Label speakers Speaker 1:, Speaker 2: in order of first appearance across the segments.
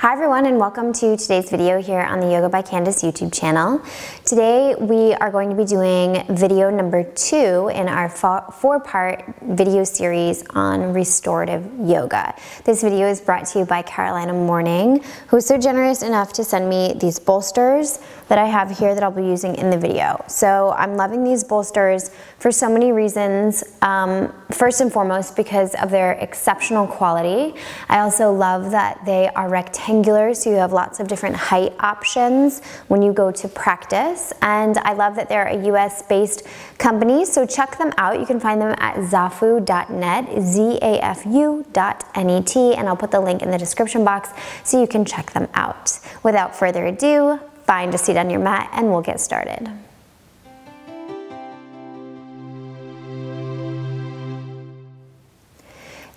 Speaker 1: Hi everyone and welcome to today's video here on the Yoga by Candace YouTube channel. Today we are going to be doing video number two in our four-part video series on restorative yoga. This video is brought to you by Carolina Morning, who is so generous enough to send me these bolsters that I have here that I'll be using in the video. So I'm loving these bolsters for so many reasons. Um, first and foremost because of their exceptional quality. I also love that they are rectangular rectangular, so you have lots of different height options when you go to practice. And I love that they're a US based company, so check them out. You can find them at zafu.net, Z-A-F-U.net, and I'll put the link in the description box so you can check them out. Without further ado, find a seat on your mat and we'll get started.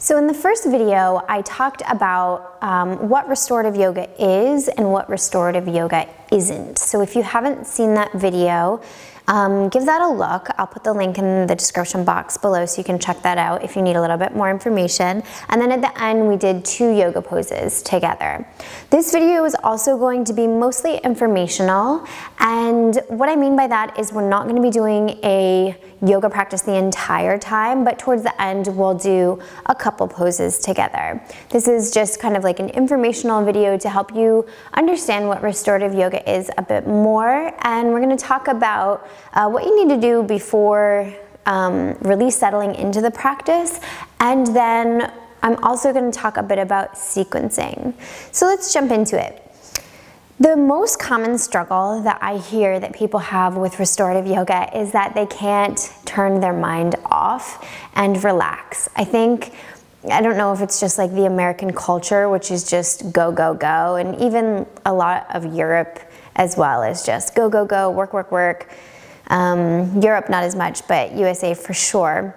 Speaker 1: So in the first video, I talked about um, what restorative yoga is and what restorative yoga isn't. So if you haven't seen that video, um, give that a look. I'll put the link in the description box below so you can check that out if you need a little bit more information. And then at the end, we did two yoga poses together. This video is also going to be mostly informational. And what I mean by that is we're not gonna be doing a yoga practice the entire time, but towards the end, we'll do a couple poses together. This is just kind of like an informational video to help you understand what restorative yoga is a bit more. And we're gonna talk about uh, what you need to do before um, really settling into the practice. And then I'm also gonna talk a bit about sequencing. So let's jump into it. The most common struggle that I hear that people have with restorative yoga is that they can't turn their mind off and relax. I think, I don't know if it's just like the American culture, which is just go, go, go, and even a lot of Europe as well is just go, go, go, work, work, work. Um, Europe not as much, but USA for sure.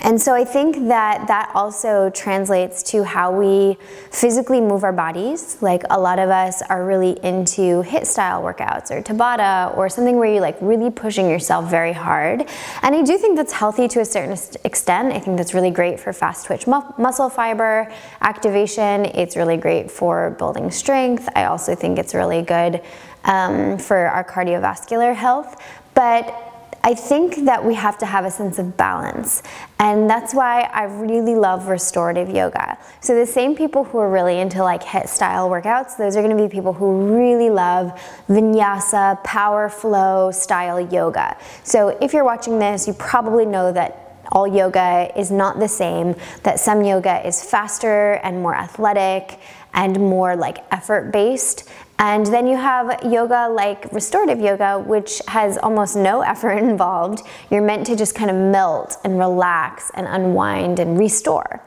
Speaker 1: And so I think that that also translates to how we physically move our bodies. Like a lot of us are really into HIIT style workouts or Tabata or something where you're like really pushing yourself very hard. And I do think that's healthy to a certain extent. I think that's really great for fast twitch mu muscle fiber activation. It's really great for building strength. I also think it's really good um, for our cardiovascular health. But I think that we have to have a sense of balance. And that's why I really love restorative yoga. So the same people who are really into like HIIT style workouts, those are gonna be people who really love vinyasa, power flow style yoga. So if you're watching this, you probably know that all yoga is not the same, that some yoga is faster and more athletic and more like effort based and then you have yoga like restorative yoga, which has almost no effort involved. You're meant to just kind of melt and relax and unwind and restore.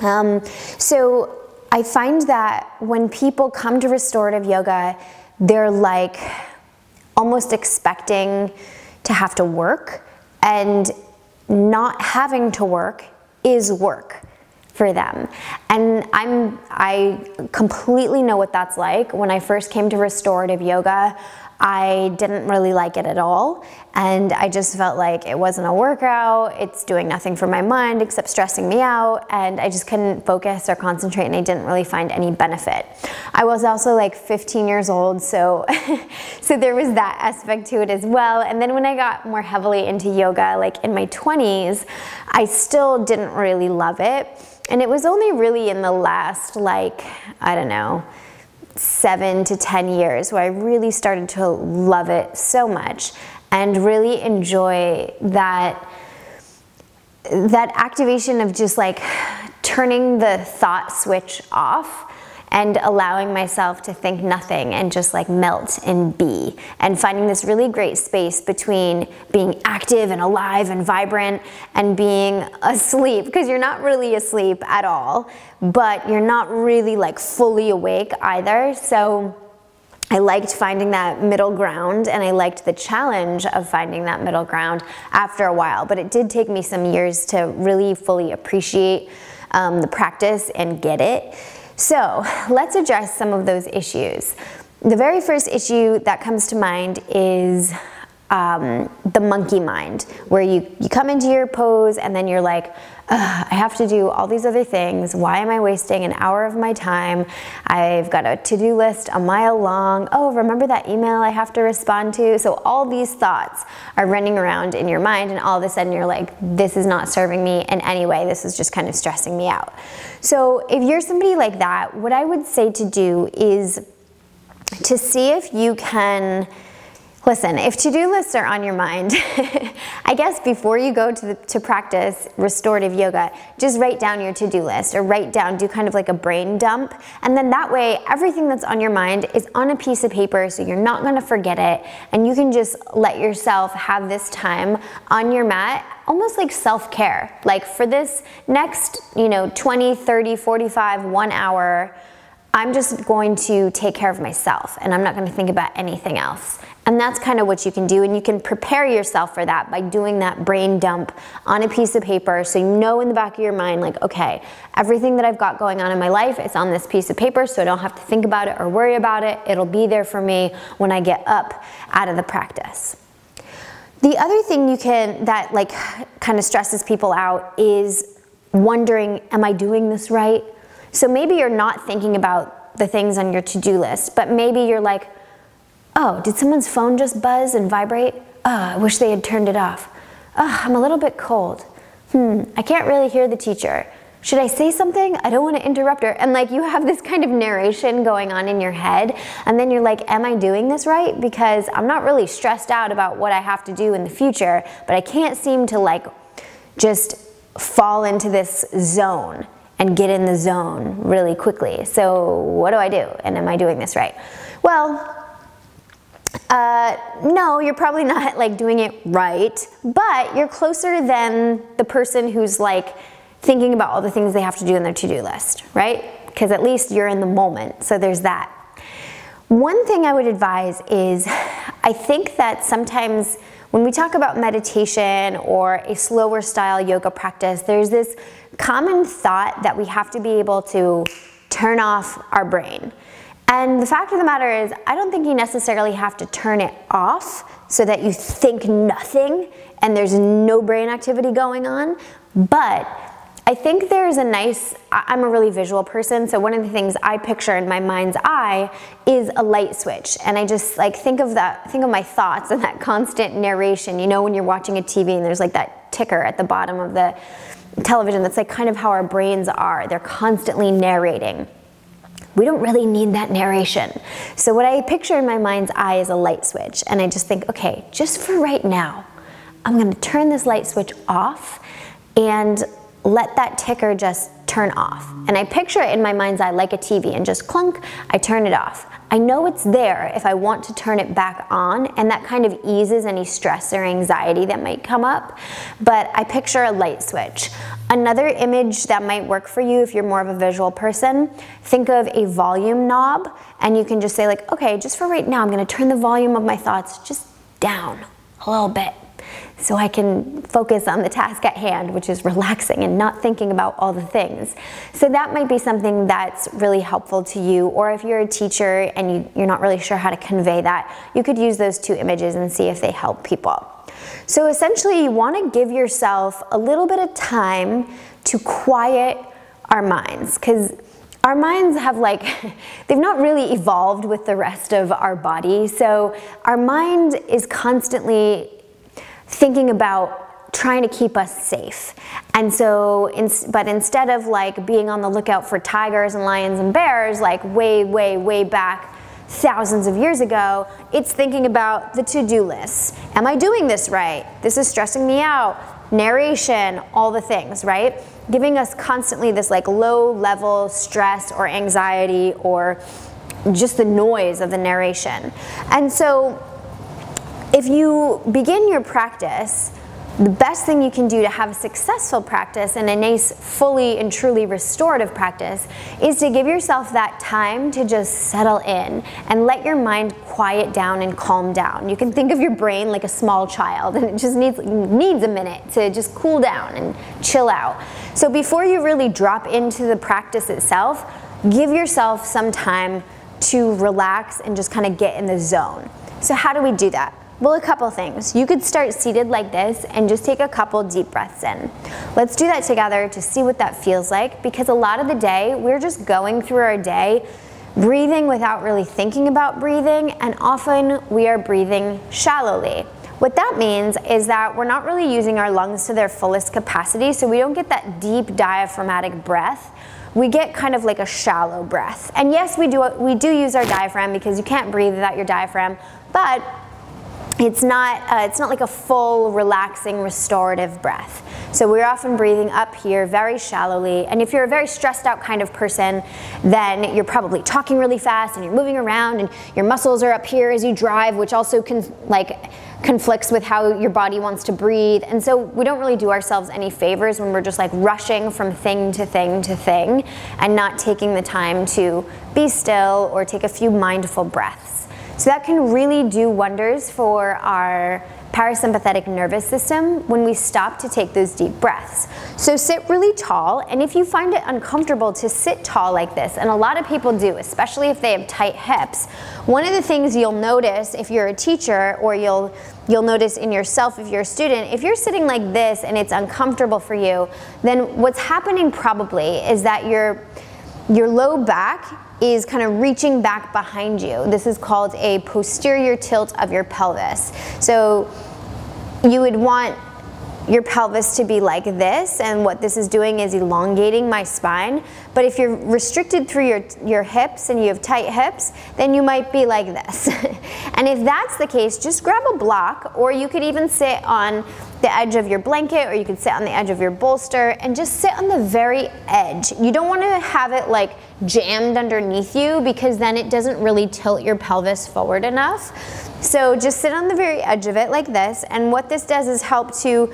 Speaker 1: Um, so I find that when people come to restorative yoga, they're like almost expecting to have to work and not having to work is work for them. And I'm, I completely know what that's like. When I first came to restorative yoga, I didn't really like it at all. And I just felt like it wasn't a workout. It's doing nothing for my mind except stressing me out. And I just couldn't focus or concentrate and I didn't really find any benefit. I was also like 15 years old. So, so there was that aspect to it as well. And then when I got more heavily into yoga, like in my 20s, I still didn't really love it. And it was only really in the last, like, I don't know, seven to 10 years where I really started to love it so much and really enjoy that that activation of just like turning the thought switch off and allowing myself to think nothing and just like melt and be and finding this really great space between being active and alive and vibrant and being asleep because you're not really asleep at all but you're not really like fully awake either so I liked finding that middle ground and I liked the challenge of finding that middle ground after a while, but it did take me some years to really fully appreciate um, the practice and get it. So let's address some of those issues. The very first issue that comes to mind is um, the monkey mind, where you, you come into your pose and then you're like, I have to do all these other things. Why am I wasting an hour of my time? I've got a to do list a mile long. Oh, remember that email I have to respond to? So, all these thoughts are running around in your mind, and all of a sudden you're like, this is not serving me in any way. This is just kind of stressing me out. So, if you're somebody like that, what I would say to do is to see if you can Listen, if to-do lists are on your mind, I guess before you go to, the, to practice restorative yoga, just write down your to-do list or write down, do kind of like a brain dump. And then that way, everything that's on your mind is on a piece of paper so you're not gonna forget it. And you can just let yourself have this time on your mat almost like self-care. Like for this next, you know, 20, 30, 45, one hour, I'm just going to take care of myself and I'm not going to think about anything else. And that's kind of what you can do. And you can prepare yourself for that by doing that brain dump on a piece of paper so you know in the back of your mind, like, okay, everything that I've got going on in my life is on this piece of paper so I don't have to think about it or worry about it. It'll be there for me when I get up out of the practice. The other thing you can, that like kind of stresses people out is wondering, am I doing this right? So maybe you're not thinking about the things on your to do list, but maybe you're like, Oh, did someone's phone just buzz and vibrate? Oh, I wish they had turned it off. Oh, I'm a little bit cold. Hmm, I can't really hear the teacher. Should I say something? I don't want to interrupt her. And like you have this kind of narration going on in your head, and then you're like, Am I doing this right? Because I'm not really stressed out about what I have to do in the future, but I can't seem to like just fall into this zone and get in the zone really quickly. So, what do I do? And am I doing this right? Well, uh, no, you're probably not like doing it right, but you're closer than the person who's like thinking about all the things they have to do in their to-do list, right? Because at least you're in the moment, so there's that. One thing I would advise is I think that sometimes when we talk about meditation or a slower style yoga practice, there's this common thought that we have to be able to turn off our brain. And the fact of the matter is, I don't think you necessarily have to turn it off so that you think nothing and there's no brain activity going on. But I think there's a nice, I'm a really visual person, so one of the things I picture in my mind's eye is a light switch. And I just like think of that, think of my thoughts and that constant narration. You know, when you're watching a TV and there's like that ticker at the bottom of the television, that's like kind of how our brains are. They're constantly narrating we don't really need that narration. So what I picture in my mind's eye is a light switch, and I just think, okay, just for right now, I'm gonna turn this light switch off and let that ticker just turn off. And I picture it in my mind's eye like a TV and just clunk, I turn it off. I know it's there if I want to turn it back on, and that kind of eases any stress or anxiety that might come up. But I picture a light switch. Another image that might work for you if you're more of a visual person, think of a volume knob, and you can just say, like, okay, just for right now, I'm gonna turn the volume of my thoughts just down a little bit so I can focus on the task at hand, which is relaxing and not thinking about all the things. So that might be something that's really helpful to you, or if you're a teacher and you, you're not really sure how to convey that, you could use those two images and see if they help people. So essentially, you want to give yourself a little bit of time to quiet our minds, because our minds have like, they've not really evolved with the rest of our body. So our mind is constantly thinking about trying to keep us safe. And so, in, but instead of like being on the lookout for tigers and lions and bears, like way, way, way back thousands of years ago, it's thinking about the to-do list. Am I doing this right? This is stressing me out. Narration, all the things, right? Giving us constantly this like low level stress or anxiety or just the noise of the narration. And so if you begin your practice, the best thing you can do to have a successful practice and a nice, fully and truly restorative practice is to give yourself that time to just settle in and let your mind quiet down and calm down. You can think of your brain like a small child and it just needs, needs a minute to just cool down and chill out. So before you really drop into the practice itself, give yourself some time to relax and just kind of get in the zone. So how do we do that? Well, a couple things. You could start seated like this and just take a couple deep breaths in. Let's do that together to see what that feels like because a lot of the day we're just going through our day breathing without really thinking about breathing and often we are breathing shallowly. What that means is that we're not really using our lungs to their fullest capacity so we don't get that deep diaphragmatic breath we get kind of like a shallow breath. And yes, we do, we do use our diaphragm because you can't breathe without your diaphragm, but it's not, uh, it's not like a full, relaxing, restorative breath. So we're often breathing up here very shallowly. And if you're a very stressed out kind of person, then you're probably talking really fast and you're moving around and your muscles are up here as you drive, which also can like conflicts with how your body wants to breathe. And so we don't really do ourselves any favors when we're just like rushing from thing to thing to thing and not taking the time to be still or take a few mindful breaths. So that can really do wonders for our parasympathetic nervous system when we stop to take those deep breaths. So sit really tall, and if you find it uncomfortable to sit tall like this, and a lot of people do, especially if they have tight hips, one of the things you'll notice if you're a teacher or you'll you'll notice in yourself if you're a student, if you're sitting like this and it's uncomfortable for you, then what's happening probably is that your your low back is kind of reaching back behind you. This is called a posterior tilt of your pelvis. So you would want your pelvis to be like this and what this is doing is elongating my spine but if you're restricted through your, your hips and you have tight hips then you might be like this. And if that's the case just grab a block or you could even sit on the edge of your blanket or you could sit on the edge of your bolster and just sit on the very edge. You don't want to have it like jammed underneath you because then it doesn't really tilt your pelvis forward enough. So just sit on the very edge of it like this, and what this does is help to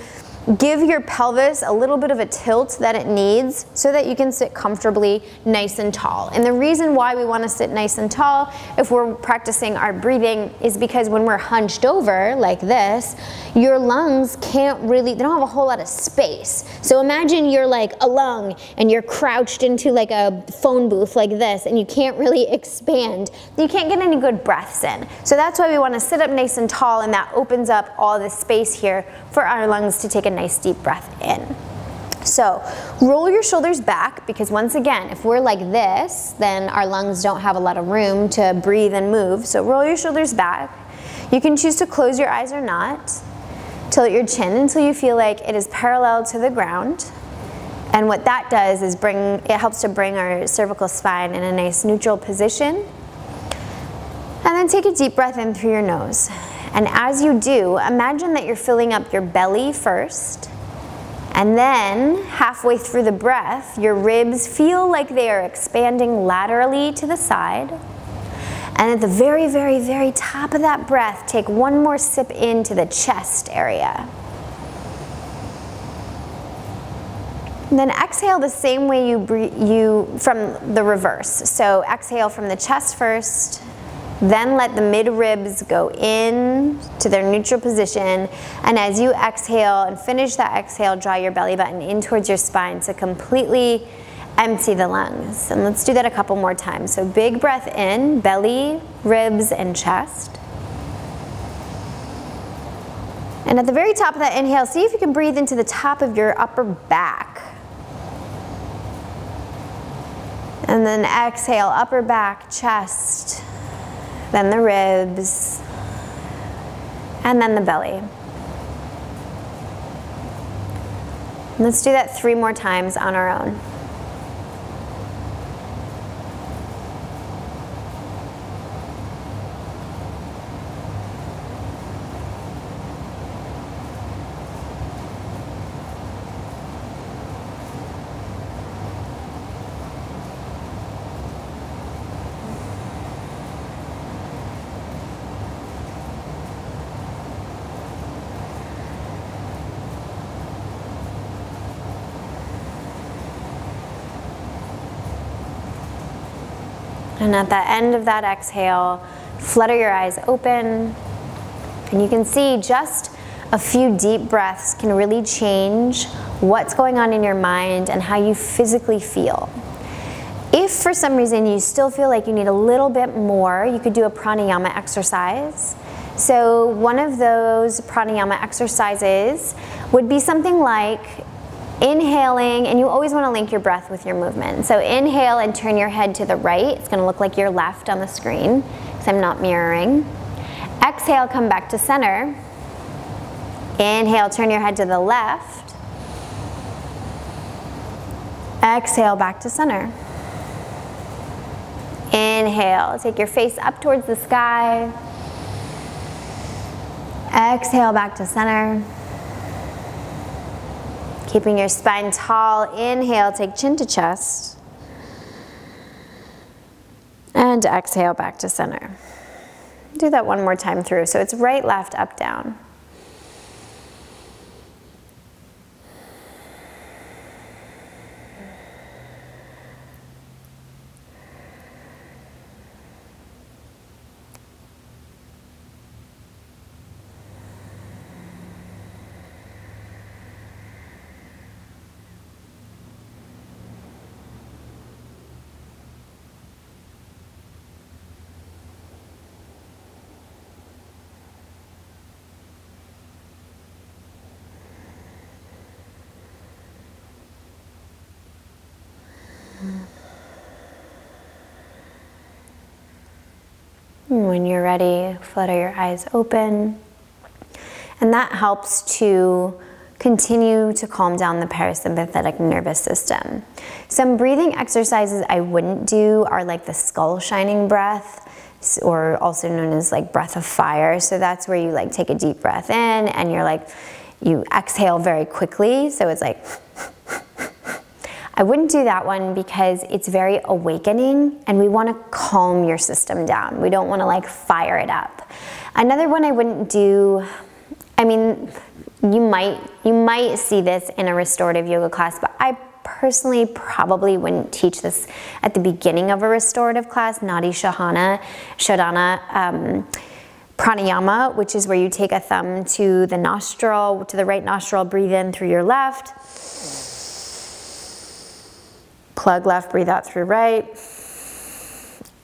Speaker 1: give your pelvis a little bit of a tilt that it needs so that you can sit comfortably nice and tall. And the reason why we want to sit nice and tall if we're practicing our breathing is because when we're hunched over like this, your lungs can't really, they don't have a whole lot of space. So imagine you're like a lung and you're crouched into like a phone booth like this and you can't really expand. You can't get any good breaths in. So that's why we want to sit up nice and tall and that opens up all the space here for our lungs to take a nice deep breath in. So roll your shoulders back because once again, if we're like this, then our lungs don't have a lot of room to breathe and move. So roll your shoulders back. You can choose to close your eyes or not. Tilt your chin until you feel like it is parallel to the ground. And what that does is bring, it helps to bring our cervical spine in a nice neutral position. And then take a deep breath in through your nose. And as you do, imagine that you're filling up your belly first. And then, halfway through the breath, your ribs feel like they are expanding laterally to the side. And at the very, very, very top of that breath, take one more sip into the chest area. And then exhale the same way you you from the reverse. So exhale from the chest first, then let the mid ribs go in to their neutral position. And as you exhale and finish that exhale, draw your belly button in towards your spine to completely empty the lungs. And let's do that a couple more times. So big breath in, belly, ribs, and chest. And at the very top of that inhale, see if you can breathe into the top of your upper back. And then exhale, upper back, chest, then the ribs, and then the belly. Let's do that three more times on our own. And at the end of that exhale, flutter your eyes open. And you can see just a few deep breaths can really change what's going on in your mind and how you physically feel. If for some reason you still feel like you need a little bit more, you could do a pranayama exercise. So one of those pranayama exercises would be something like inhaling, and you always want to link your breath with your movement. So inhale and turn your head to the right. It's going to look like your left on the screen because I'm not mirroring. Exhale, come back to center. Inhale, turn your head to the left. Exhale, back to center. Inhale, take your face up towards the sky. Exhale, back to center. Keeping your spine tall. Inhale, take chin to chest. And exhale, back to center. Do that one more time through. So it's right, left, up, down. When you're ready, flutter your eyes open. And that helps to continue to calm down the parasympathetic nervous system. Some breathing exercises I wouldn't do are like the skull shining breath or also known as like breath of fire. So that's where you like take a deep breath in and you're like, you exhale very quickly. So it's like, I wouldn't do that one because it's very awakening and we want to calm your system down. We don't want to like fire it up. Another one I wouldn't do, I mean, you might you might see this in a restorative yoga class, but I personally probably wouldn't teach this at the beginning of a restorative class, Nadi Shahana, Shodhana. Um, pranayama, which is where you take a thumb to the nostril, to the right nostril, breathe in through your left plug left, breathe out through right,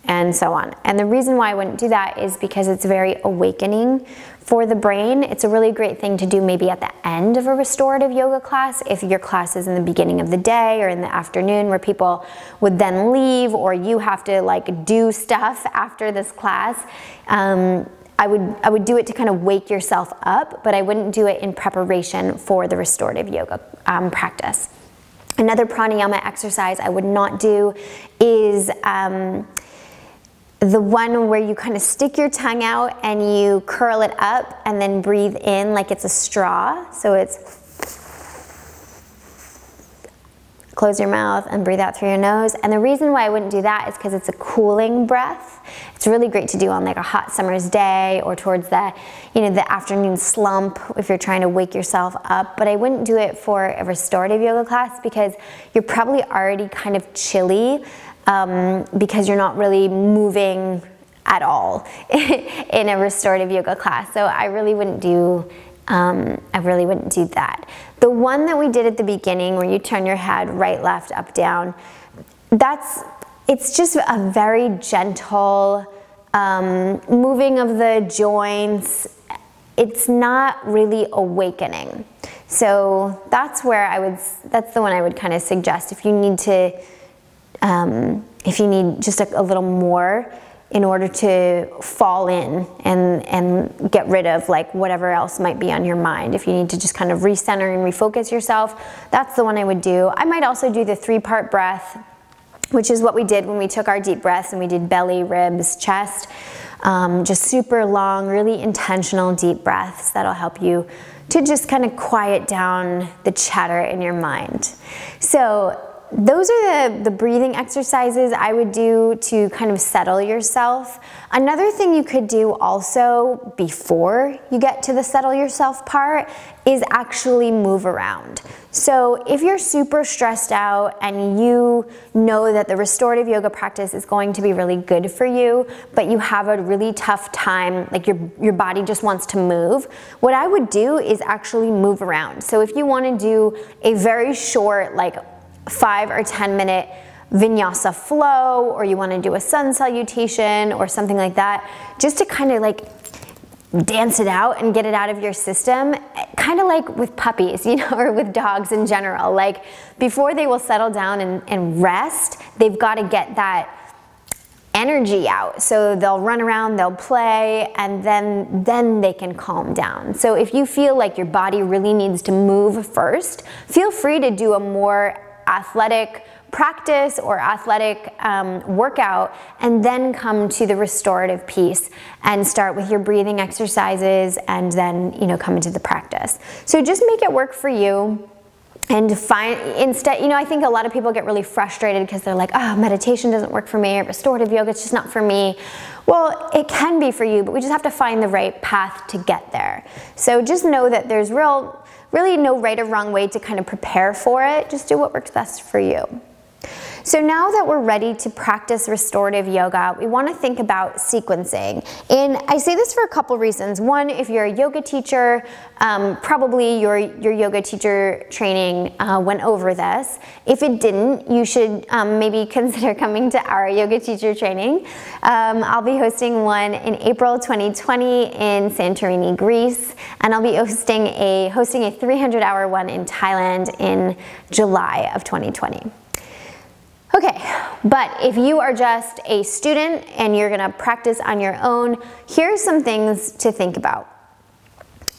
Speaker 1: and so on. And the reason why I wouldn't do that is because it's very awakening for the brain. It's a really great thing to do maybe at the end of a restorative yoga class if your class is in the beginning of the day or in the afternoon where people would then leave or you have to like do stuff after this class. Um, I would, I would do it to kind of wake yourself up, but I wouldn't do it in preparation for the restorative yoga um, practice. Another pranayama exercise I would not do is um, the one where you kind of stick your tongue out and you curl it up and then breathe in like it's a straw. So it's close your mouth and breathe out through your nose. And the reason why I wouldn't do that is because it's a cooling breath. It's really great to do on like a hot summer's day or towards the, you know, the afternoon slump if you're trying to wake yourself up. But I wouldn't do it for a restorative yoga class because you're probably already kind of chilly um, because you're not really moving at all in a restorative yoga class. So I really wouldn't do um, I really wouldn't do that. The one that we did at the beginning where you turn your head right, left, up, down, that's, it's just a very gentle um, moving of the joints. It's not really awakening. So that's where I would, that's the one I would kind of suggest if you need to, um, if you need just a, a little more in order to fall in and, and get rid of like whatever else might be on your mind. If you need to just kind of recenter and refocus yourself, that's the one I would do. I might also do the three part breath, which is what we did when we took our deep breaths and we did belly, ribs, chest. Um, just super long, really intentional deep breaths that'll help you to just kind of quiet down the chatter in your mind. So those are the, the breathing exercises I would do to kind of settle yourself. Another thing you could do also before you get to the settle yourself part is actually move around. So if you're super stressed out and you know that the restorative yoga practice is going to be really good for you, but you have a really tough time, like your, your body just wants to move, what I would do is actually move around. So if you wanna do a very short, like five or 10 minute vinyasa flow or you want to do a sun salutation or something like that, just to kind of like dance it out and get it out of your system kind of like with puppies you know or with dogs in general. Like before they will settle down and, and rest they've got to get that energy out. So they'll run around they'll play and then then they can calm down. So if you feel like your body really needs to move first feel free to do a more athletic practice or athletic um, workout and then come to the restorative piece and start with your breathing exercises and then you know come into the practice. So just make it work for you and find instead you know i think a lot of people get really frustrated because they're like oh meditation doesn't work for me or restorative yoga it's just not for me. Well it can be for you but we just have to find the right path to get there. So just know that there's real really no right or wrong way to kind of prepare for it. Just do what works best for you so now that we're ready to practice restorative yoga, we want to think about sequencing. And I say this for a couple reasons. One, if you're a yoga teacher, um, probably your, your yoga teacher training uh, went over this. If it didn't, you should um, maybe consider coming to our yoga teacher training. Um, I'll be hosting one in April 2020 in Santorini, Greece, and I'll be hosting a, hosting a 300 hour one in Thailand in July of 2020. Okay, but if you are just a student and you're gonna practice on your own, here's some things to think about.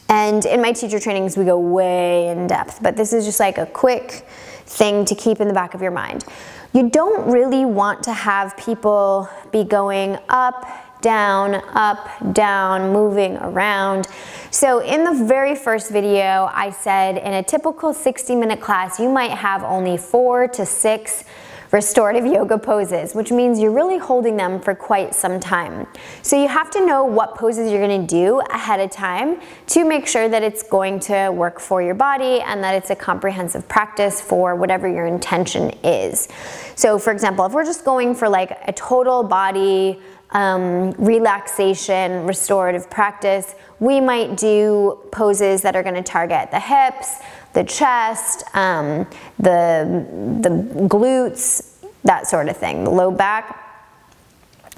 Speaker 1: And in my teacher trainings, we go way in depth, but this is just like a quick thing to keep in the back of your mind. You don't really want to have people be going up, down, up, down, moving around. So in the very first video, I said in a typical 60 minute class, you might have only four to six restorative yoga poses, which means you're really holding them for quite some time. So you have to know what poses you're gonna do ahead of time to make sure that it's going to work for your body and that it's a comprehensive practice for whatever your intention is. So for example, if we're just going for like a total body um, relaxation, restorative practice, we might do poses that are gonna target the hips, the chest, um, the, the glutes, that sort of thing, the low back.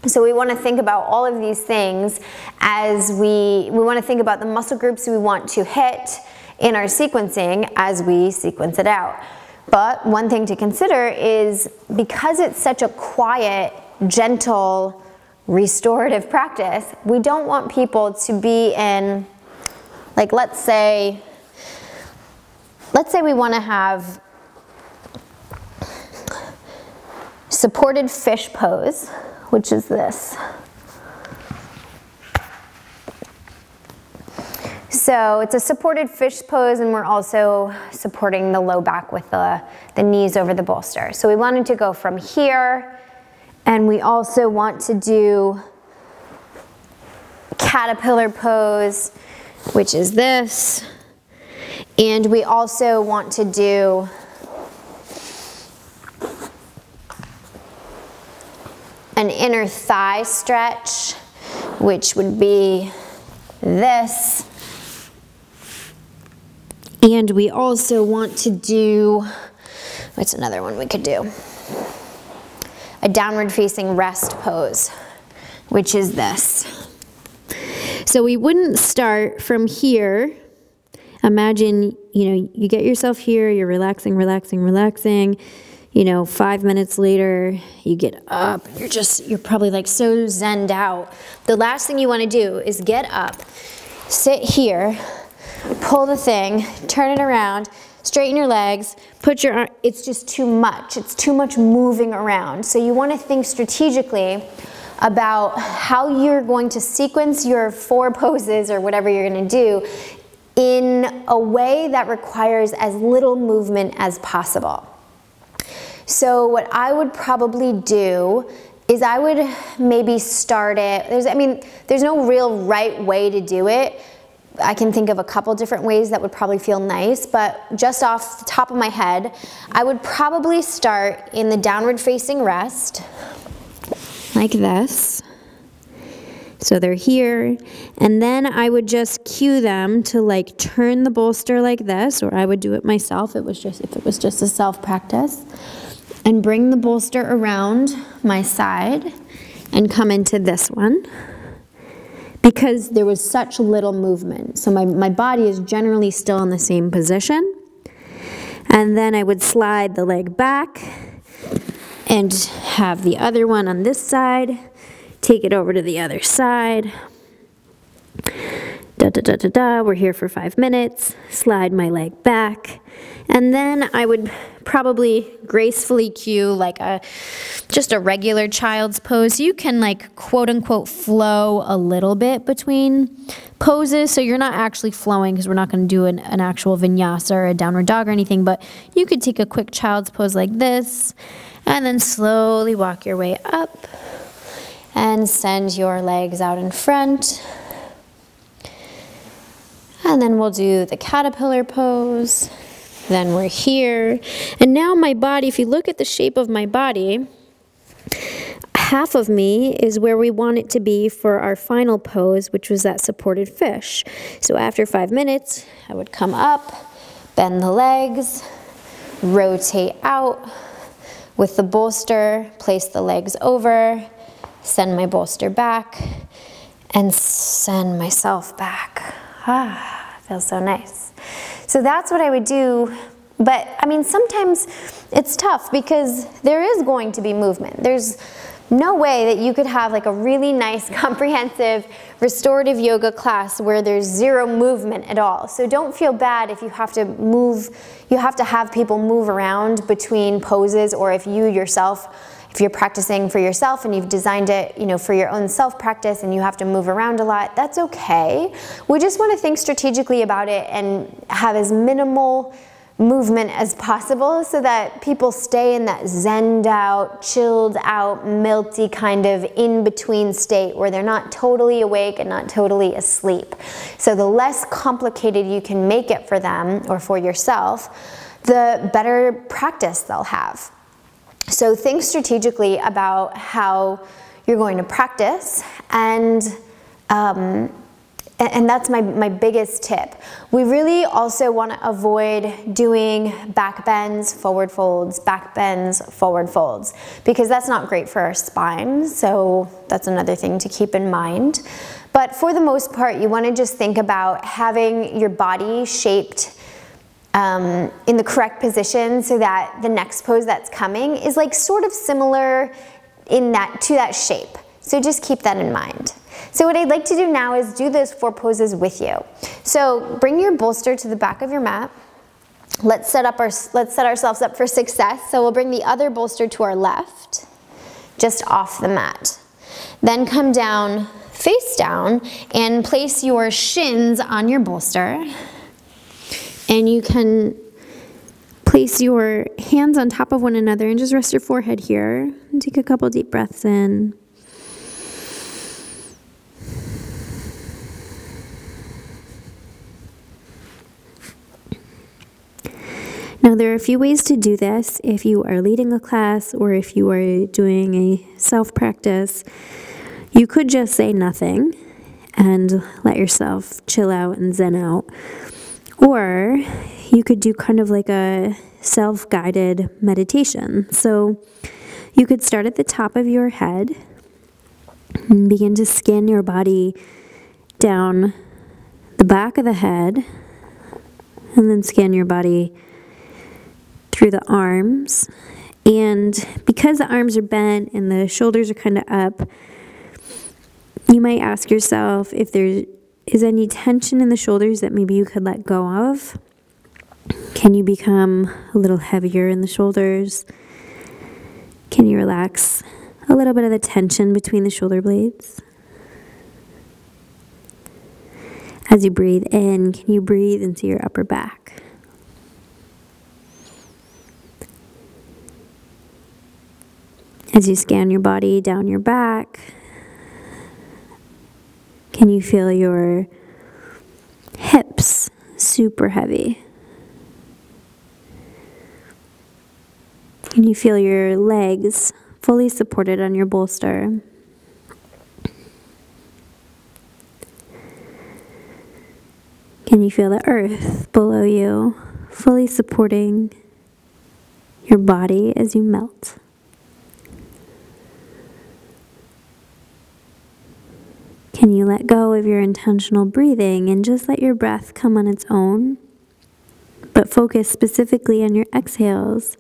Speaker 1: So we want to think about all of these things as we, we want to think about the muscle groups we want to hit in our sequencing as we sequence it out. But one thing to consider is because it's such a quiet, gentle, restorative practice, we don't want people to be in, like let's say, let's say we want to have supported fish pose, which is this. So it's a supported fish pose and we're also supporting the low back with the, the knees over the bolster. So we wanted to go from here and we also want to do caterpillar pose, which is this. And we also want to do an inner thigh stretch, which would be this. And we also want to do, what's another one we could do? A downward facing rest pose, which is this. So we wouldn't start from here imagine, you know, you get yourself here, you're relaxing, relaxing, relaxing. You know, five minutes later, you get up, you're just, you're probably like so zenned out. The last thing you want to do is get up, sit here, pull the thing, turn it around, straighten your legs, put your, it's just too much. It's too much moving around. So you want to think strategically about how you're going to sequence your four poses or whatever you're going to do in a way that requires as little movement as possible. So what I would probably do is I would maybe start it, there's, I mean, there's no real right way to do it. I can think of a couple different ways that would probably feel nice, but just off the top of my head, I would probably start in the downward facing rest, like this. So they're here. And then I would just cue them to like turn the bolster like this, or I would do it myself. It was just if it was just a self practice. And bring the bolster around my side and come into this one. because there was such little movement. So my, my body is generally still in the same position. And then I would slide the leg back and have the other one on this side, take it over to the other side. Da da da da da, we're here for five minutes, slide my leg back, and then I would probably gracefully cue like a just a regular child's pose. You can like quote unquote flow a little bit between poses. So you're not actually flowing because we're not going to do an, an actual vinyasa or a downward dog or anything, but you could take a quick child's pose like this and then slowly walk your way up and send your legs out in front. And then we'll do the caterpillar pose. Then we're here. And now my body, if you look at the shape of my body, half of me is where we want it to be for our final pose, which was that supported fish. So after five minutes, I would come up, bend the legs, rotate out with the bolster, place the legs over, send my bolster back, and send myself back. Ah, feels so nice. So that's what I would do but I mean, sometimes it's tough because there is going to be movement. There's no way that you could have like a really nice comprehensive restorative yoga class where there's zero movement at all. So don't feel bad if you have to move, you have to have people move around between poses or if you yourself if you're practicing for yourself and you've designed it, you know, for your own self practice and you have to move around a lot, that's okay. We just want to think strategically about it and have as minimal movement as possible so that people stay in that zened out, chilled out, melty kind of in between state where they're not totally awake and not totally asleep. So the less complicated you can make it for them or for yourself, the better practice they'll have. So think strategically about how you're going to practice and um, and that's my, my biggest tip. We really also want to avoid doing back bends, forward folds, back bends, forward folds, because that's not great for our spine. So that's another thing to keep in mind. But for the most part, you want to just think about having your body shaped um, in the correct position so that the next pose that's coming is like sort of similar in that to that shape. So just keep that in mind. So what I'd like to do now is do those four poses with you. So bring your bolster to the back of your mat. Let's set, up our, let's set ourselves up for success. So we'll bring the other bolster to our left, just off the mat. Then come down, face down, and place your shins on your bolster. And you can place your hands on top of one another and just rest your forehead here. And take a couple deep breaths in. Now, there are a few ways to do this if you are leading a class or if you are doing a self practice. You could just say nothing and let yourself chill out and zen out. Or you could do kind of like a self guided meditation. So you could start at the top of your head and begin to scan your body down the back of the head and then scan your body through the arms. And because the arms are bent and the shoulders are kind of up, you might ask yourself if there is any tension in the shoulders that maybe you could let go of. Can you become a little heavier in the shoulders? Can you relax a little bit of the tension between the shoulder blades? As you breathe in, can you breathe into your upper back? As you scan your body down your back, can you feel your hips super heavy? Can you feel your legs fully supported on your bolster? Can you feel the earth below you fully supporting your body as you melt?
Speaker 2: Can you let go of your intentional breathing and just let your breath come on its own? But focus specifically on your exhales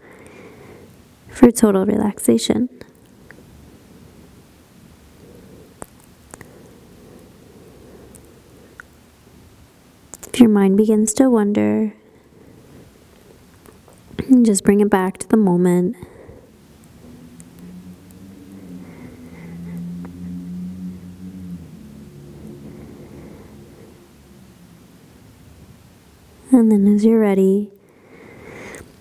Speaker 2: for total relaxation. If your mind begins to wander, just bring it back to the moment. And then, as you're ready,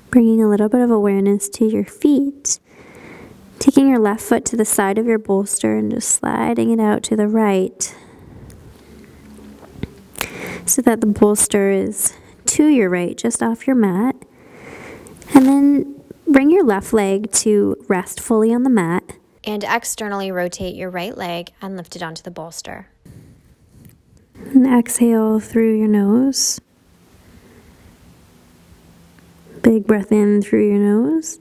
Speaker 2: bringing a little bit of awareness to your feet, taking your left foot to the side of your bolster and just sliding it out to the right so that the bolster is to your right, just off your mat. And then bring your left leg to rest fully on the mat.
Speaker 1: And externally rotate your right leg and lift it onto the bolster.
Speaker 2: And exhale through your nose. Big breath in through your nose.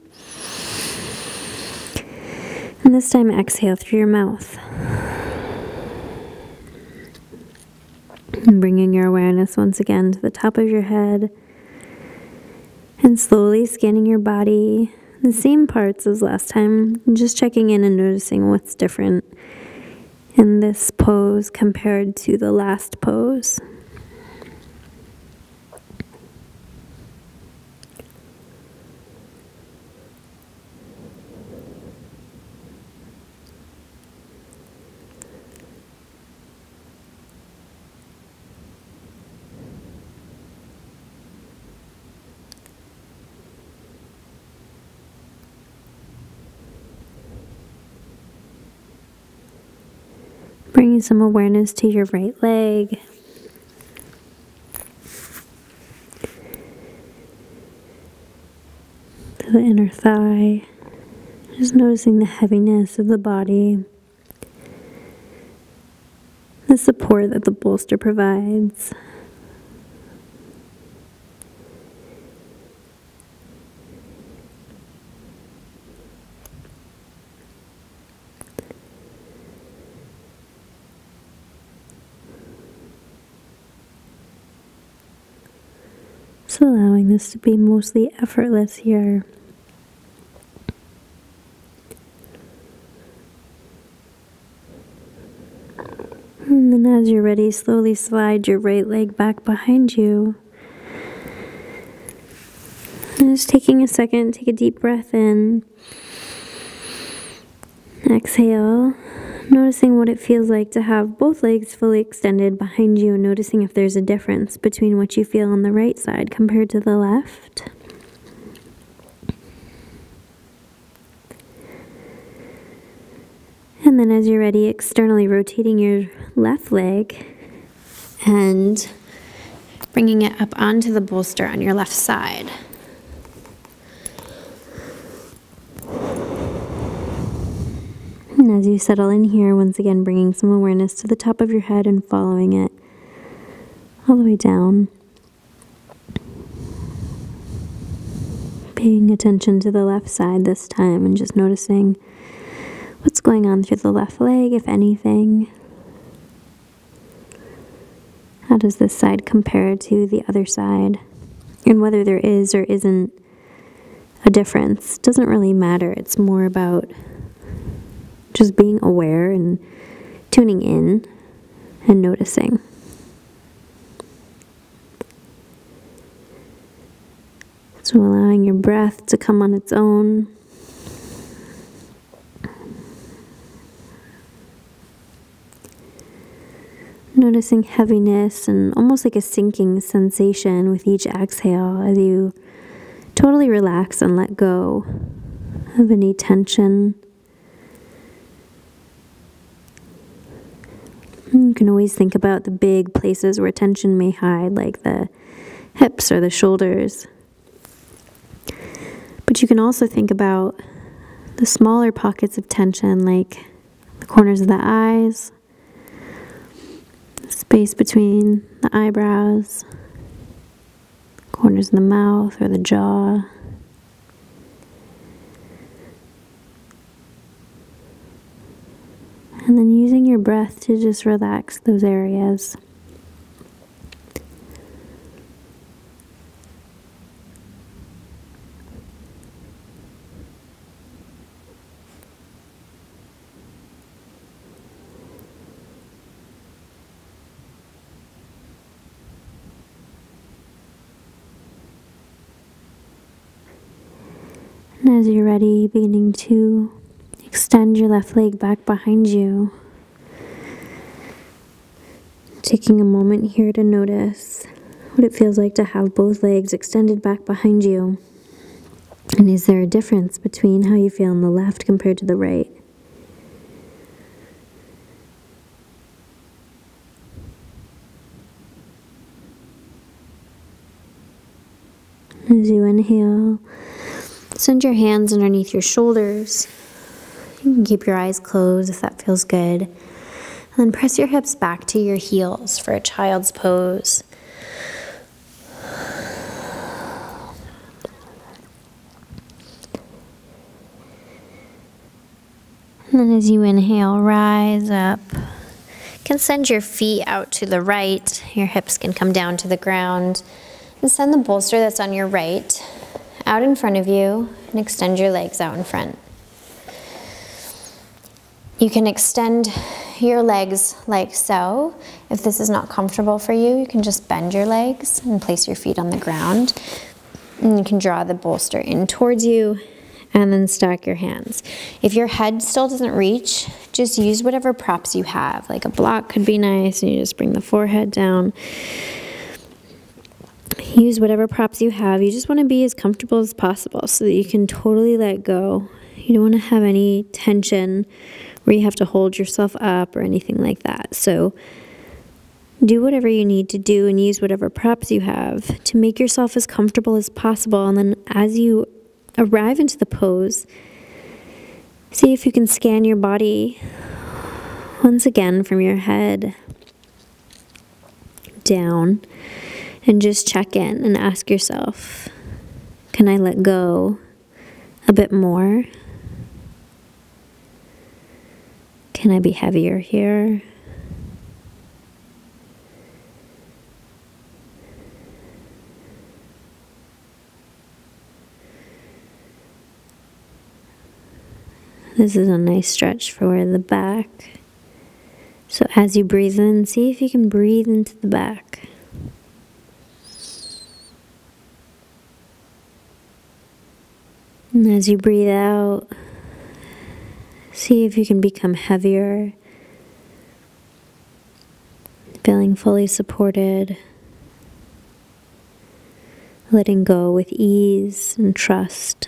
Speaker 2: And this time, exhale through your mouth. And bringing your awareness once again to the top of your head. And slowly scanning your body, the same parts as last time, just checking in and noticing what's different in this pose compared to the last pose. Bringing some awareness to your right leg. To the inner thigh. Just noticing the heaviness of the body. The support that the bolster provides. So to be mostly effortless here. And then as you're ready, slowly slide your right leg back behind you. And just taking a second, take a deep breath in. Exhale. Noticing what it feels like to have both legs fully extended behind you and noticing if there's a difference between what you feel on the right side compared to the left. And then as you're ready, externally rotating your left leg and bringing it up onto the bolster on your left side. As you settle in here, once again, bringing some awareness to the top of your head and following it all the way down. Paying attention to the left side this time and just noticing what's going on through the left leg, if anything. How does this side compare to the other side? And whether there is or isn't a difference doesn't really matter. It's more about just being aware and tuning in and noticing. So, allowing your breath to come on its own. Noticing heaviness and almost like a sinking sensation with each exhale as you totally relax and let go of any tension You can always think about the big places where tension may hide, like the hips or the shoulders. But you can also think about the smaller pockets of tension, like the corners of the eyes, space between the eyebrows, corners of the mouth or the jaw. And then using your breath to just relax those areas. And as you're ready, beginning to extend your left leg back behind you. Taking a moment here to notice what it feels like to have both legs extended back behind you. And is there a difference between how you feel on the left compared to the right? As you inhale, send your hands underneath your shoulders. You can keep your eyes closed if that feels good. And then press your hips back to your heels for a child's pose. And then as you inhale, rise up. You can send your feet out to the right. Your hips can come down to the ground. And send the bolster that's on your right out in front of you and extend your legs out in front. You can extend your legs like so. If this is not comfortable for you, you can just bend your legs and place your feet on the ground. And you can draw the bolster in towards you and then stack your hands. If your head still doesn't reach, just use whatever props you have. Like a block could be nice, and you just bring the forehead down. Use whatever props you have. You just want to be as comfortable as possible so that you can totally let go. You don't want to have any tension where you have to hold yourself up or anything like that. So do whatever you need to do and use whatever props you have to make yourself as comfortable as possible. And then as you arrive into the pose, see if you can scan your body once again from your head down and just check in and ask yourself can I let go a bit more? Can I be heavier here? This is a nice stretch for the back. So as you breathe in, see if you can breathe into the back. And as you breathe out, see if you can become heavier, feeling fully supported, letting go with ease and trust.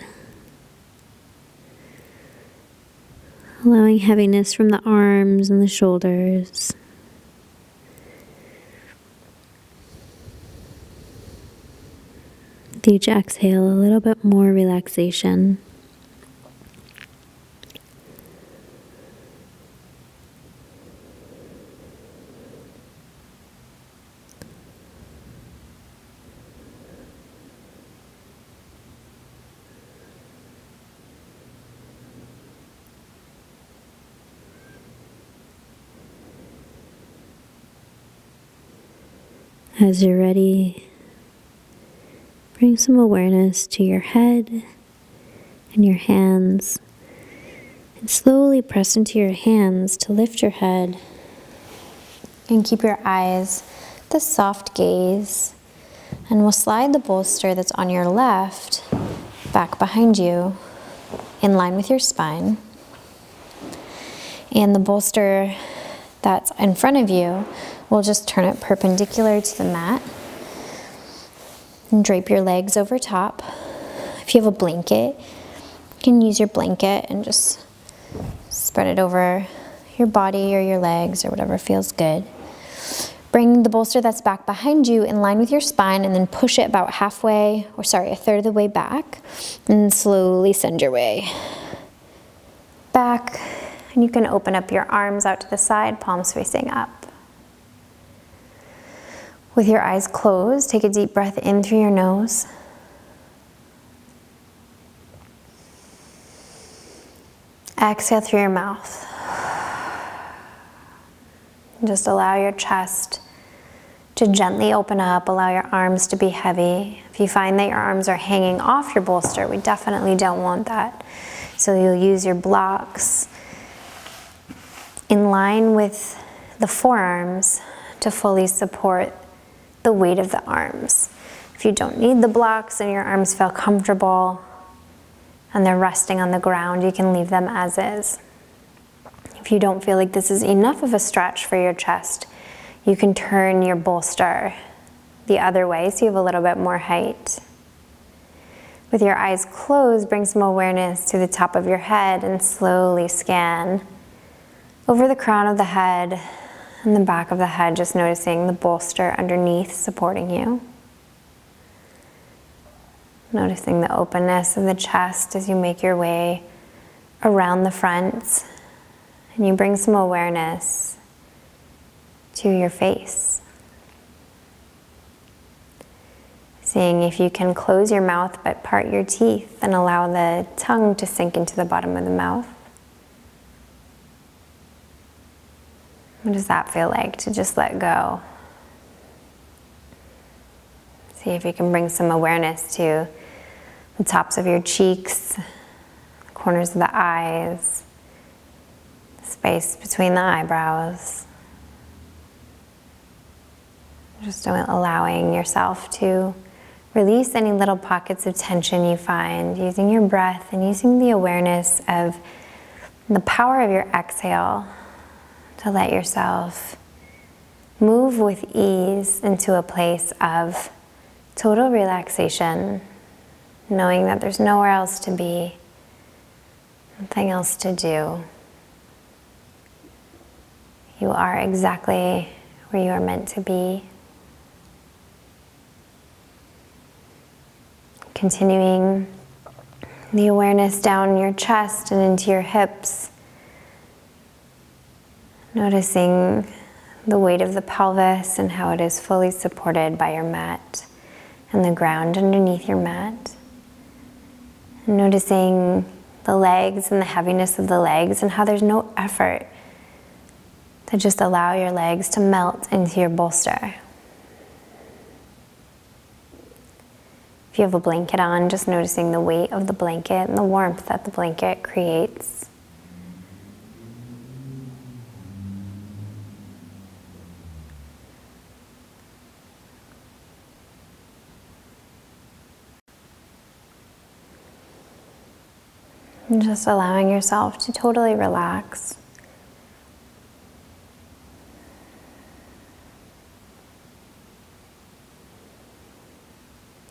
Speaker 2: Allowing heaviness from the arms and the shoulders. With each exhale, a little bit more relaxation. As you're ready, bring some awareness to your head and your hands. And slowly press into your hands to lift your head. And keep your eyes the soft gaze. And we'll slide the bolster that's on your left back behind you in line with your spine. And the bolster that's in front of you We'll just turn it perpendicular to the mat and drape your legs over top. If you have a blanket, you can use your blanket and just spread it over your body or your legs or whatever feels good. Bring the bolster that's back behind you in line with your spine and then push it about halfway, or sorry, a third of the way back, and slowly send your way back. And you can open up your arms out to the side, palms facing up. With your eyes closed, take a deep breath in through your nose. Exhale through your mouth.
Speaker 1: Just allow your chest to gently open up, allow your arms to be heavy. If you find that your arms are hanging off your bolster, we definitely don't want that. So you'll use your blocks in line with the forearms to fully support the weight of the arms. If you don't need the blocks and your arms feel comfortable and they're resting on the ground, you can leave them as is. If you don't feel like this is enough of a stretch for your chest, you can turn your bolster the other way so you have a little bit more height. With your eyes closed, bring some awareness to the top of your head and slowly scan over the crown of the head and the back of the head, just noticing the bolster underneath supporting you. Noticing the openness of the chest as you make your way around the front and you bring some awareness to your face. Seeing if you can close your mouth but part your teeth and allow the tongue to sink into the bottom of the mouth. What does that feel like to just let go? See if you can bring some awareness to the tops of your cheeks, corners of the eyes, space between the eyebrows. Just allowing yourself to release any little pockets of tension you find using your breath and using the awareness of the power of your exhale to let yourself move with ease into a place of total relaxation, knowing that there's nowhere else to be, nothing else to do. You are exactly where you are meant to be. Continuing the awareness down your chest and into your hips. Noticing the weight of the pelvis and how it is fully supported by your mat and the ground underneath your mat. noticing the legs and the heaviness of the legs and how there's no effort to just allow your legs to melt into your bolster. If you have a blanket on, just noticing the weight of the blanket and the warmth that the blanket creates. And just allowing yourself to totally relax.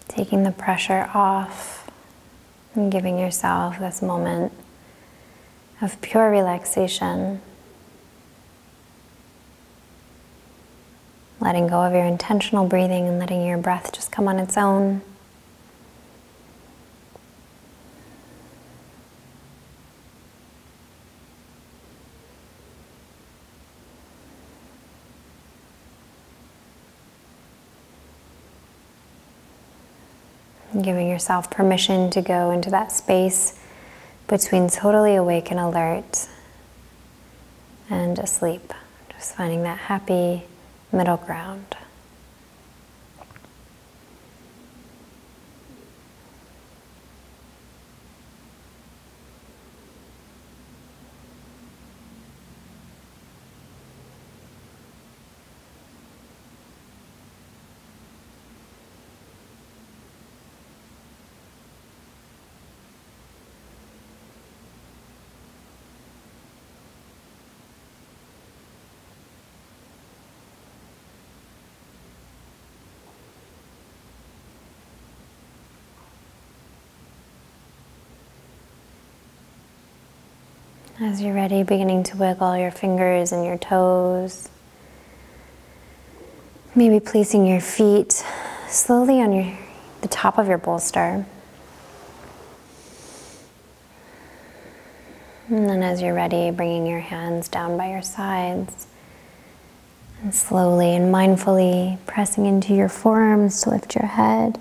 Speaker 1: taking the pressure off and giving yourself this moment of pure relaxation. Letting go of your intentional breathing and letting your breath just come on its own. Giving yourself permission to go into that space between totally awake and alert and asleep. Just finding that happy middle ground. As you're ready, beginning to wiggle your fingers and your toes. Maybe placing your feet slowly on your, the top of your bolster. And then, as you're ready, bringing your hands down by your sides. And slowly and mindfully pressing into your forearms to lift your head,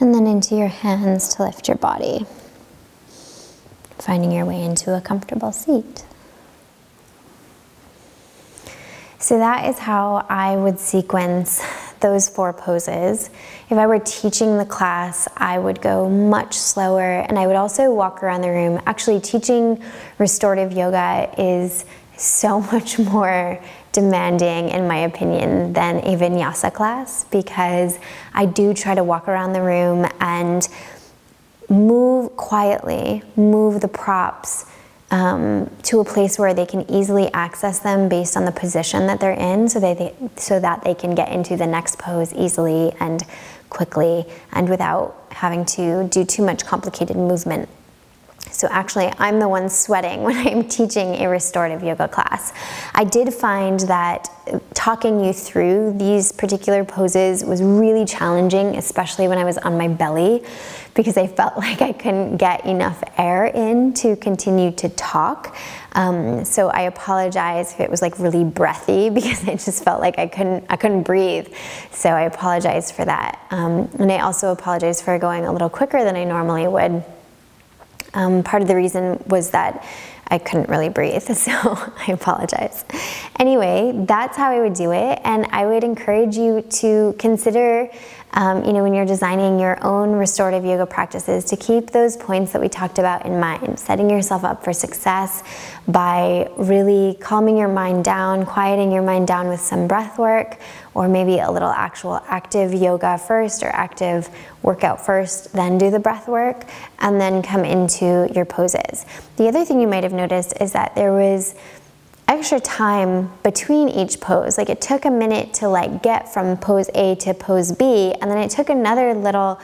Speaker 1: and then into your hands to lift your body finding your way into a comfortable seat. So that is how I would sequence those four poses. If I were teaching the class, I would go much slower and I would also walk around the room. Actually, teaching restorative yoga is so much more demanding, in my opinion, than a vinyasa class because I do try to walk around the room and quietly, move the props um, to a place where they can easily access them based on the position that they're in so, they, so that they can get into the next pose easily and quickly and without having to do too much complicated movement. So actually, I'm the one sweating when I'm teaching a restorative yoga class. I did find that talking you through these particular poses was really challenging, especially when I was on my belly, because I felt like I couldn't get enough air in to continue to talk. Um, so I apologize if it was like really breathy because I just felt like I couldn't I couldn't breathe. So I apologize for that, um, and I also apologize for going a little quicker than I normally would. Um, part of the reason was that I couldn't really breathe, so I apologize. Anyway, that's how I would do it, and I would encourage you to consider, um, you know, when you're designing your own restorative yoga practices, to keep those points that we talked about in mind, setting yourself up for success by really calming your mind down, quieting your mind down with some breath work, or maybe a little actual active yoga first or active workout first, then do the breath work, and then come into your poses. The other thing you might have noticed is that there was extra time between each pose. Like it took a minute to like get from pose A to pose B, and then it took another little,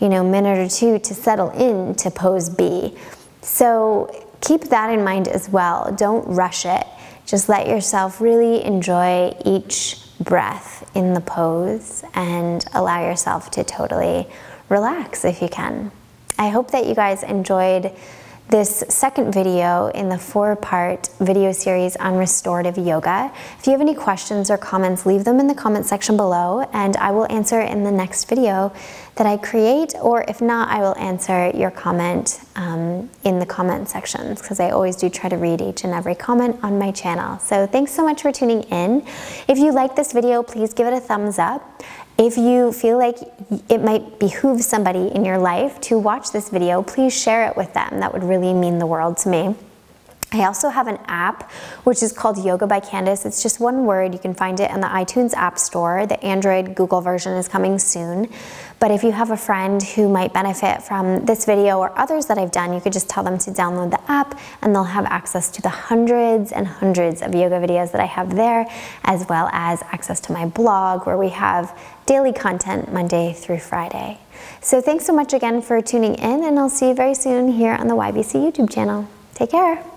Speaker 1: you know, minute or two to settle into pose B. So keep that in mind as well. Don't rush it. Just let yourself really enjoy each breath in the pose and allow yourself to totally relax if you can. I hope that you guys enjoyed this second video in the four part video series on restorative yoga. If you have any questions or comments, leave them in the comment section below and I will answer in the next video that I create, or if not, I will answer your comment um, in the comment sections because I always do try to read each and every comment on my channel. So thanks so much for tuning in. If you like this video, please give it a thumbs up. If you feel like it might behoove somebody in your life to watch this video, please share it with them. That would really mean the world to me. I also have an app which is called Yoga by Candace. It's just one word. You can find it in the iTunes App Store. The Android Google version is coming soon. But if you have a friend who might benefit from this video or others that I've done, you could just tell them to download the app and they'll have access to the hundreds and hundreds of yoga videos that I have there, as well as access to my blog where we have daily content Monday through Friday. So thanks so much again for tuning in and I'll see you very soon here on the YBC YouTube channel. Take care.